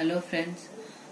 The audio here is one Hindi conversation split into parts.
हेलो फ्रेंड्स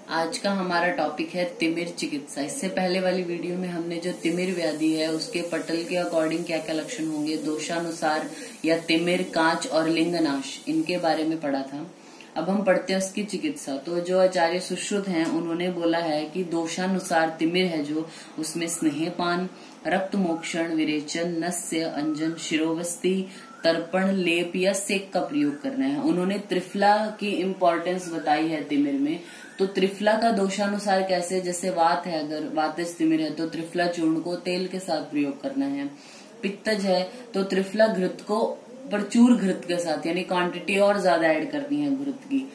आज का हमारा टॉपिक है तिमिर चिकित्सा। इससे पहले वाली वीडियो में हमने जो तिमिर व्याधि है, उसके पटल के अकॉर्डिंग क्या क्या लक्षण होंगे, दोषानुसार या तिमिर, कांच और लिंगनाश, इनके बारे में पढ़ा था। अब हम पढ़ते हैं उसकी चिकित्सा। तो जो आचार्य सुश्रुत हैं, उन्होंने बोला है कि दोषानुसार तिमिर है जो, उसमें स्नेहपान रक्त मोक्षण विरेचन, नस्य, अंजन, शिरोवस्ती तर्पण लेप या सेक का प्रयोग करना है। उन्होंने त्रिफला की इम्पोर्टेंस बताई है तिमिर में। तो त्रिफला का दोषानुसार कैसे? जैसे वात है, अगर वातज तिमिर है तो त्रिफला चूर्ण को तेल के साथ प्रयोग करना है। पित्तज है तो त्रिफला घृत को प्रचुर घृत के साथ, यानी क्वांटिटी और ज़्यादा ऐड करनी है घृत की।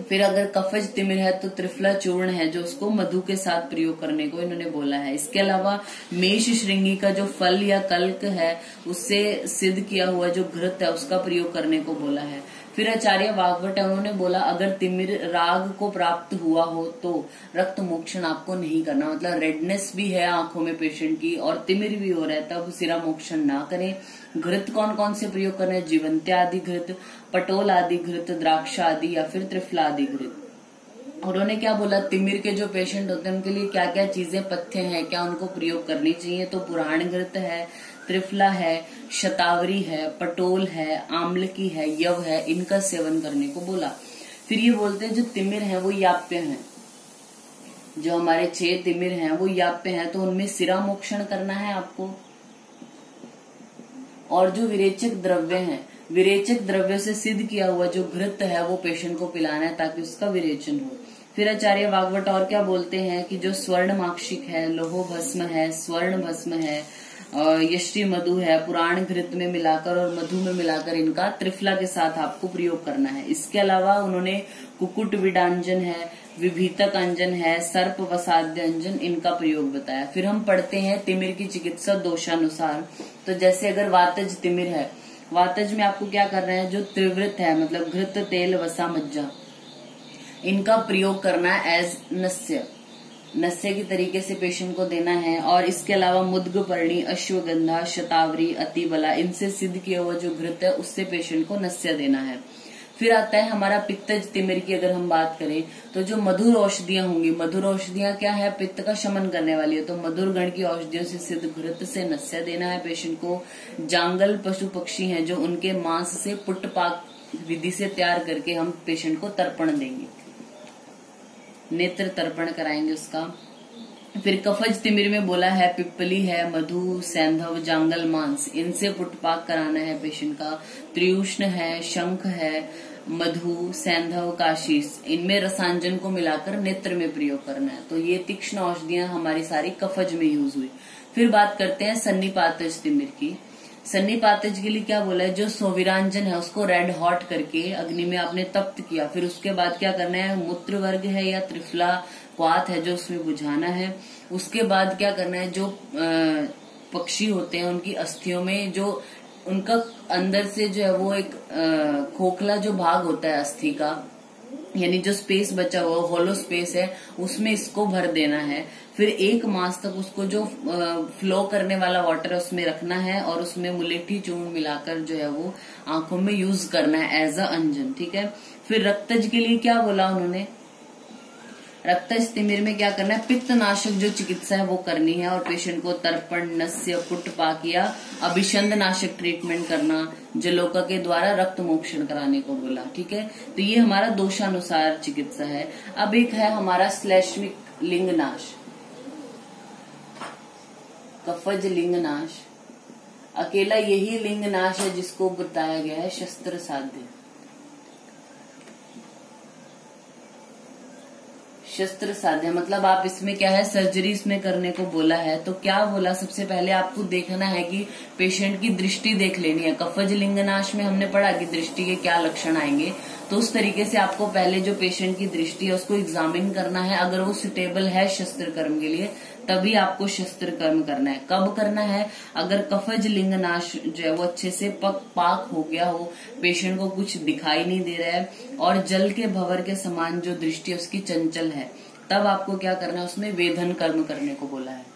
फिर अगर कफज तिमिर है तो त्रिफला चूर्ण है, जो उसको मधु के साथ प्रयोग करने को इन्होंने बोला है। इसके अलावा मेष श्रृंगी का जो फल या कल्क है, उससे सिद्ध किया हुआ जो घृत है, उसका प्रयोग करने को बोला है। फिर आचार्य वाघवट उन्होंने बोला, अगर तिमिर राग को प्राप्त हुआ हो तो रक्त मोक्षण आपको नहीं करना। मतलब रेडनेस भी है आँखों में पेशेंट की और तिमिर भी हो रहा है, तब सिरा मोक्षण ना करें। घृत कौन कौन से प्रयोग करने जीवंत्या आदि घृत पटोल आदि घृत द्राक्ष आदि या फिर त्रिफला आदि घृत उन्होंने क्या बोला? तिमिर के जो पेशेंट होते हैं, उनके लिए क्या क्या चीज़ें पथ्य हैं? क्या उनको प्रयोग करनी चाहिए? तो पुराण घृत है, त्रिफला है, शतावरी है, पटोल है, आम्लकी है, यव है, इनका सेवन करने को बोला। फिर ये बोलते हैं, जो तिमिर है, वो याप्य है। जो हमारे छह तिमिर हैं, वो याप्य हैं तो उनमें सिरा मोक्षण करना है आपको? और जो विरेचक द्रव्य हैं, विरेचक द्रव्य से सिद्ध किया हुआ जो घृत है, वो पेशेंट को पिलाना है ताकि उसका विरेचन हो। फिर आचार्य वागवट और क्या बोलते हैं कि जो स्वर्ण माक्षिक है लोहो भस्म है स्वर्ण भस्म है यष्टि मधु है, पुराण घृत में मिलाकर और मधु में मिलाकर इनका त्रिफला के साथ आपको प्रयोग करना है। इसके अलावा उन्होंने कुकुट विडांजन है, विभीतक अंजन है, सर्प वसाद्य अंजन इनका प्रयोग बताया। फिर हम पढ़ते हैं तिमिर की चिकित्सा दोषानुसार। तो जैसे अगर वातज तिमिर है, वातज में आपको क्या करना है? जो त्रिवृत है मतलब घृत, तेल, वसा, मज्जा। इनका प्रयोग करना है एज नस्य। नस्य की तरीके से पेशेंट को देना है और इसके अलावा मुद्ग पर्णी अश्वगंधा, शतावरी, अतिबला, इनसे सिद्ध किया हुआ जो घृत है, उससे पेशेंट को नस्य देना है। फिर आता है हमारा पित्तज तिमिर की अगर हम बात करें तो जो मधुर औषधियाँ होंगी, मधुर औषधियाँ क्या है? पित्त का शमन करने वाली है तो मधुर गण की औषधियों से सिद्ध घृत से नस्य देना है पेशेंट को। जांगल पशु पक्षी हैं जो उनके मांस से पुट पाक विधि से तैयार करके हम पेशेंट को तर्पण देंगे। नेत्र तर्पण कराएँगे उसका। फिर कफज तिमिर में बोला है पिपली है, मधु, सैंधव, जांगल, मांस। इनसे पुटपाक कराना है पेशेंट का। त्रियुष्ण है, शंख है, मधु, सैंधव, काशीस। इनमें रसांजन को मिलाकर नेत्र में प्रयोग करना है। तो ये तीक्ष्ण औषधियाँ हमारी सारी कफज में यूज़ हुई। फिर बात करते हैं सन्निपात तिमिर की। सन्नी पातेज के लिए क्या बोला है? जो सोविरांजन है, उसको रेड हॉट करके अग्नि में आपने तप्त किया। फिर उसके बाद क्या करना है? मूत्र वर्ग है या त्रिफला क्वात है, जो उसमें बुझाना है। उसके बाद क्या करना है? जो पक्षी होते हैं, उनकी अस्थियों में जो उनका अंदर से जो है, वो एक खोखला जो भाग होता है अस्थि का यानी जो स्पेस बचा हुआ होलो स्पेस है, उसमें इसको भर देना है। फिर एक मास तक उसको जो फ्लो करने वाला वाटर है, उसमें रखना है और उसमें मुलेठी चूर्ण मिलाकर जो है वो आँखों में यूज़ करना है एज अ अंजन, ठीक है? फिर रक्तज के लिए क्या बोला उन्होंने? रक्त तिमिर में क्या करना है? पित्तनाशक जो चिकित्सा है वो करनी है और पेशेंट को तर्पण, नस्य पाक या अभिषंद नाशक ट्रीटमेंट करना, जलोका के द्वारा रक्त मोक्षण कराने को बोला, ठीक है? तो ये हमारा दोषानुसार चिकित्सा है। अब एक है हमारा श्लैष्मिक लिंग नाश कफज लिंग नाश अकेला यही लिंग नाश है जिसको बताया गया है शस्त्र साध्य। शस्त्र साध्य। मतलब आप इसमें क्या है सर्जरी इसमें करने को बोला है तो क्या बोला? सबसे पहले आपको देखना है कि पेशेंट की दृष्टि देख लेनी है। कफज लिंगनाश में हमने पढ़ा कि दृष्टि के क्या लक्षण आएँगे। तो उस तरीके से आपको पहले जो पेशेंट की दृष्टि है, उसको एग्जामिन करना है, अगर वो सुटेबल है शस्त्र कर्म के लिए। तभी आपको शस्त्र कर्म करना है। कब करना है? अगर कफज लिंग नाश जो है, वो अच्छे से पक पाक हो गया हो, पेशेंट को कुछ दिखाई नहीं दे रहा है और जल के भवर के समान जो दृष्टि उसकी चंचल है, तब आपको क्या करना है? उसमें वेधन कर्म करने को बोला है।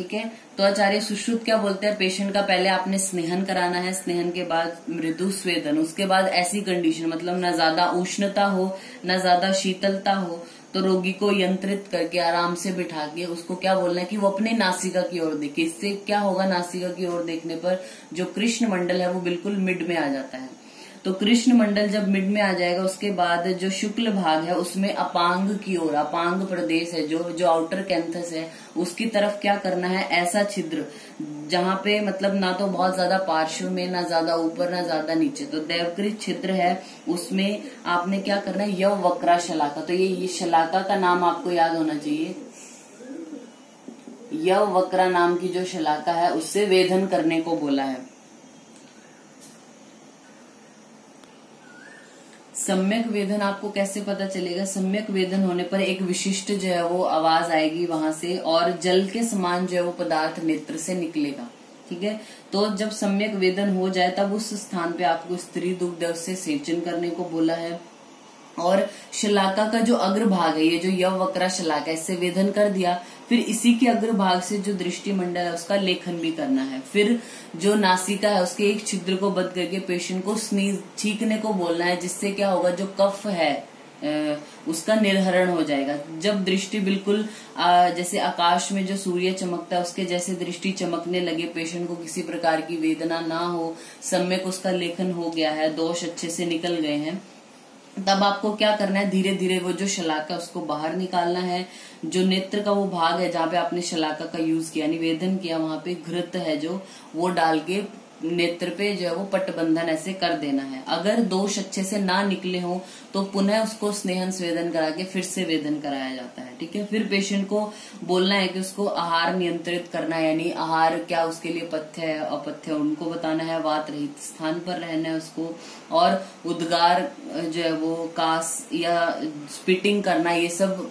ठीक है? तो आचार्य सुश्रुत क्या बोलते हैं? पेशेंट का पहले आपने स्नेहन कराना है। स्नेहन के बाद मृदु स्वेदन। उसके बाद ऐसी कंडीशन मतलब न ज़्यादा उष्णता हो, न ज़्यादा शीतलता हो तो रोगी को यंत्रित करके, आराम से बिठा के उसको क्या बोलना है कि वो अपने नासिका की ओर देखे। इससे क्या होगा? नासिका की ओर देखने पर जो कृष्ण मंडल है, वो बिल्कुल मिड में आ जाता है। तो कृष्ण मंडल जब मिड में आ जाएगा उसके बाद जो शुक्ल भाग है उसमें अपांग की ओर अपांग प्रदेश है जो जो आउटर कैंथस है उसकी तरफ़ क्या करना है? ऐसा छिद्र जहाँ पे मतलब ना तो बहुत ज़्यादा पार्श्व में ना ज़्यादा ऊपर ना ज़्यादा नीचे। तो देवकृत छिद्र है उसमें आपने क्या करना है? यव वक्रा शलाका तो ये, ये शलाका का नाम आपको याद होना चाहिए। यव वक्रा नाम की जो शलाका है उससे वेधन करने को बोला है। सम्यक वेदन आपको कैसे पता चलेगा? सम्यक वेदन होने पर एक विशिष्ट जो है वो आवाज़ आएगी वहाँ से और जल के समान जो है वो पदार्थ नेत्र से निकलेगा। ठीक है? तो जब सम्यक वेदन हो जाए, तब उस स्थान पे आपको स्त्री दुग्ध से सेचन करने को बोला है। और शलाका का जो अग्रभाग है, ये जो यव वक्रा शलाका इससे वेदन कर दिया। फिर इसी के अग्रभाग से जो दृष्टि मंडल है, उसका लेखन भी करना है। फिर जो नासिका है, उसके एक छिद्र को बंद करके पेशेंट को स्नीज, छींकने को बोलना है, जिससे क्या होगा, जो कफ है उसका निर्हरण हो जाएगा। जब दृष्टि बिल्कुल जैसे आकाश में जो सूर्य चमकता है, उसके जैसे दृष्टि चमकने लगे, पेशेंट को किसी प्रकार की वेदना ना हो सम्यक उसका लेखन हो गया है, दोष अच्छे से निकल गए हैं। तब आपको क्या करना है? धीरे धीरे वो जो शलाका उसको बाहर निकालना है। जो नेत्र का वो भाग है, जहाँ पे आपने शलाका का यूज़ किया, निवेदन किया, वहाँ पे घृत है जो, वो डाल के नेत्र पे जो है वो पटबंधन ऐसे कर देना है। अगर दोष अच्छे से ना निकले हो तो पुनः उसको स्नेहन स्वेदन करा के फिर से वेदन कराया जाता है, ठीक है? फिर पेशेंट को बोलना है कि उसको आहार नियंत्रित करना यानी आहार क्या उसके लिए पथ्य है, अपथ्य उनको बताना है, वात रहित स्थान पर रहना है उसको, और उद्गार, जो है वो कास या स्पिटिंग करना, ये सब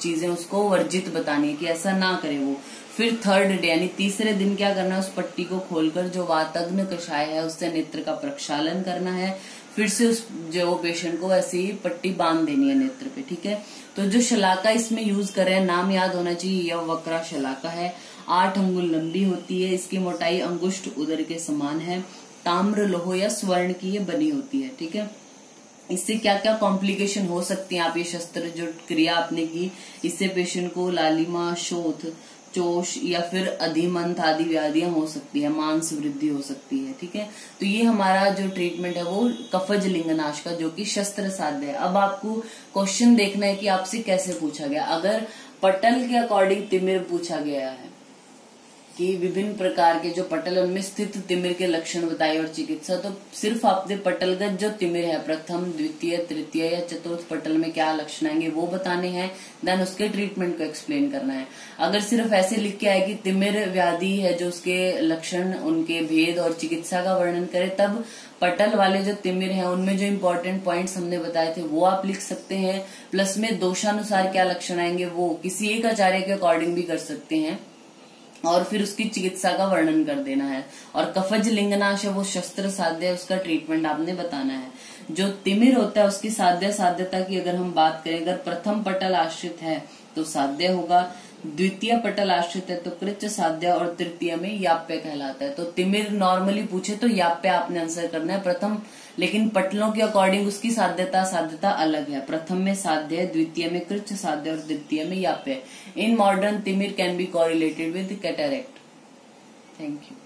चीज़ें उसको वर्जित बतानी है कि ऐसा ना करे वो। फिर थर्ड डे यानी तीसरे दिन क्या करना है? उस पट्टी को खोलकर जो वातग्न कषाय है, उससे नेत्र का प्रक्षालन करना है। फिर से उस जो पेशेंट को ऐसे ही पट्टी बाँध देनी है नेत्र पे, ठीक है? तो जो शलाका इसमें यूज़ कर नाम याद होना चाहिए, यह वक्रा शलाका है। आठ अंगुल लंबी होती है, इसकी मोटाई अंगुष्ठ उदर के समान है। ताम्र लोहो या स्वर्ण की ये बनी होती है, ठीक है? इससे क्या क्या कॉम्प्लिकेशन हो सकती है? आप ये शस्त्र जो क्रिया आपने की, इससे पेशेंट को लालिमा, शोथ चोश या फिर अधिमंत आदि व्याधियाँ हो सकती है, मांस वृद्धि हो सकती है, ठीक है? तो ये हमारा जो ट्रीटमेंट है वो कफज लिंगनाश का, जो कि शस्त्र साध्य है। अब आपको क्वेश्चन देखना है कि आपसे कैसे पूछा गया। अगर पटल के अकॉर्डिंग तिमिर पूछा गया है कि विभिन्न प्रकार के जो पटल उनमें स्थित तिमिर के लक्षण बताए और चिकित्सा। तो सिर्फ़ आपने पटलगत जो तिमिर है, प्रथम, द्वितीय, तृतीय या चतुर्थ पटल में क्या लक्षण आएँगे, वो बताने हैं। देन उसके ट्रीटमेंट को एक्सप्लेन करना है। अगर सिर्फ़ ऐसे लिख के आए कि तिमिर व्याधि है, जो उसके लक्षण, उनके भेद और चिकित्सा का वर्णन करे, तब पटल वाले जो तिमिर हैं, उनमें जो इम्पोर्टेंट पॉइंट्स हमने बताए थे, वो आप लिख सकते हैं। प्लस में दोषानुसार क्या लक्षण आएँगे, वो किसी एक आचार्य के अकॉर्डिंग भी कर सकते हैं। और फिर उसकी चिकित्सा का वर्णन कर देना है। और कफज लिंगनाश है, वो शस्त्र साध्य उसका ट्रीटमेंट आपने बताना है। जो तिमिर होता है, उसकी साध्य साध्यता की अगर हम बात करें, अगर प्रथम पटल आश्रित है तो साध्य होगा। द्वितीय पटल आश्रित है तो कृच साध्य और तृतीय में याप्य कहलाता है। तो तिमिर नॉर्मली पूछे तो याप्य आपने आंसर करना है। प्रथम, लेकिन पटलों के अकॉर्डिंग उसकी साध्यता साध्यता अलग है। प्रथम में साध्य है द्वितीय में कृच साध्य और तृतीय में याप्य। In modern timir can be correlated with cataract thank you